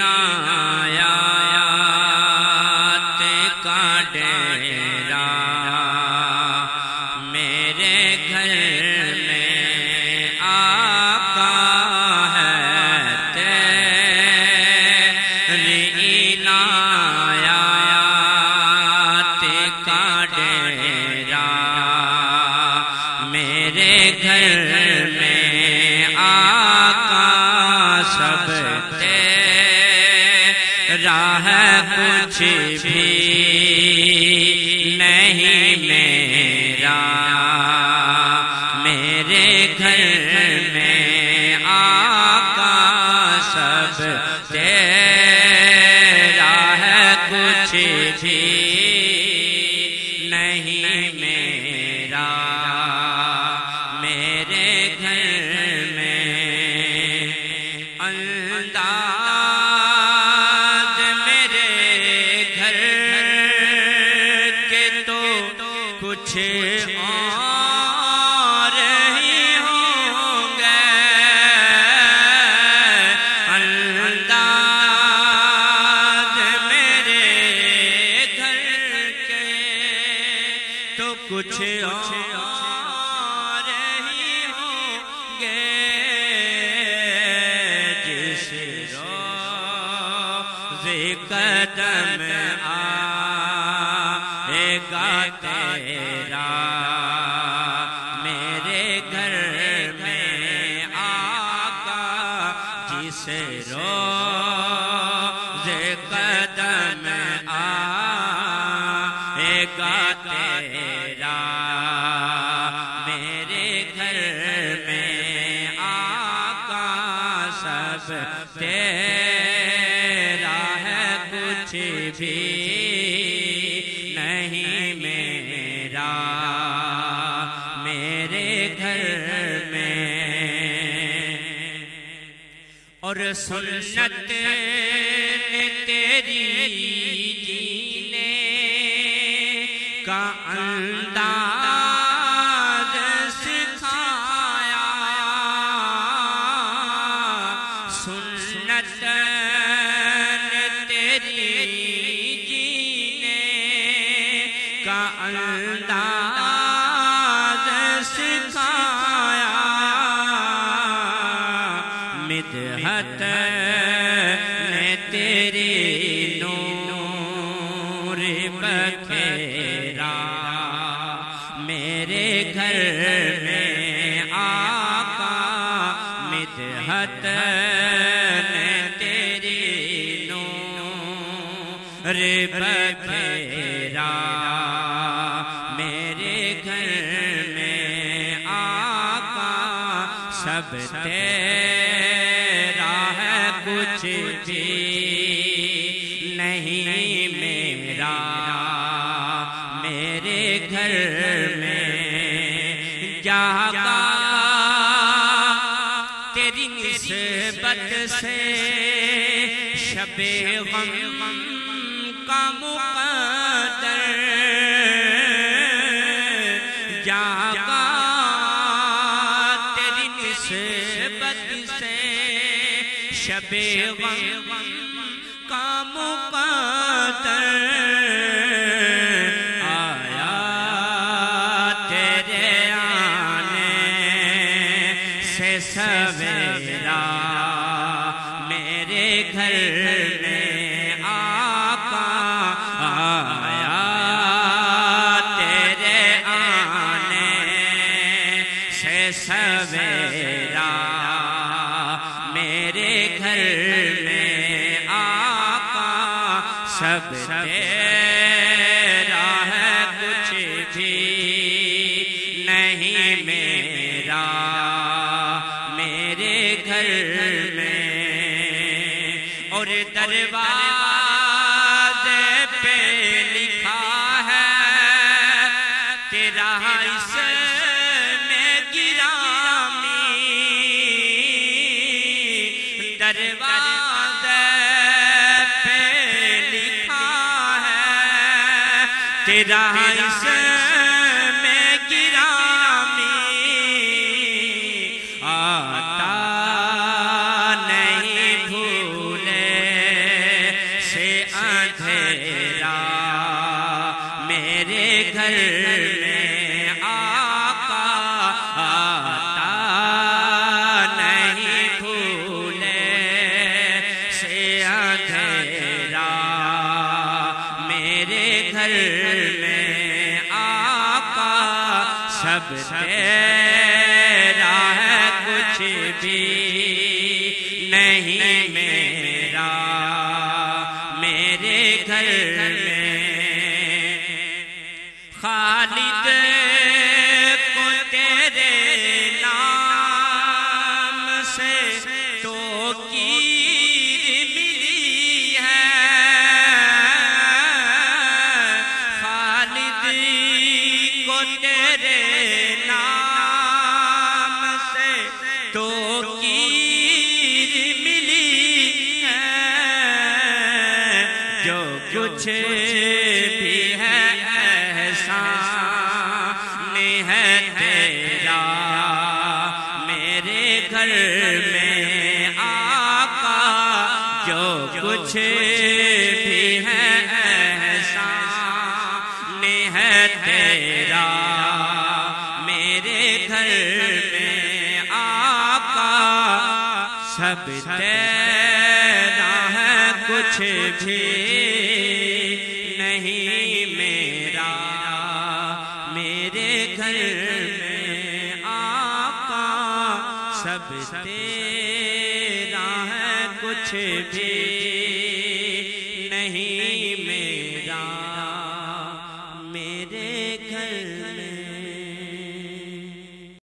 تیری کا ڈیرا میرے گھر میں آقا ہے تیری عنایات کا ڈیرا میرے گھر میں آقا سب تیرا ہے کچھ بھی نہیں میرا۔ میرے گھر میں آقا سب تیرا ہے کچھ بھی نہیں میرا۔ میرے گھر میں انداز قدم آئے گا تیرا، میرے گھر میں آقا، جس روز قدم آئے گا تیرا، میرے گھر میں آقا، سب تیرا بھی نہیں میرا۔ میرے گھر میں۔ اور سنت تیری جینے کا انداز سکھایا۔ سنت مدحت نے تیری نور بکھیرا۔ میرے گھر میں آقا مدحت نے تیری نور بکھیرا۔ میرے گھر میں آقا سب تیرا بھی نہیں میرا میرے گھر میں کیا تیری نسبت سے شب غم شب غم کا مقدر آیا تیرے آنے سے سب تیرا ہے کچھ بھی نہیں میرا۔ میرے گھر میں اور دربار تیرا اس میں گرامی آتا نہیں بھولے سے اندھیرا میرے گھر میں آقا آتا نہیں بھولے سے اندھیرا گھر میں آقا، سب تیرا ہے کچھ بھی نہیں میرا، میرے گھر میں۔ خالد کو تیرے نام سے تو کچھ بھی ہے احسان ہے تیرا، میرے گھر میں آقا، جو کچھ بھی ہے احسان ہے تیرا، میرے گھر میں آقا، سب تیرا ہے، کچھ بھی سب تیرا ہے کچھ بھی۔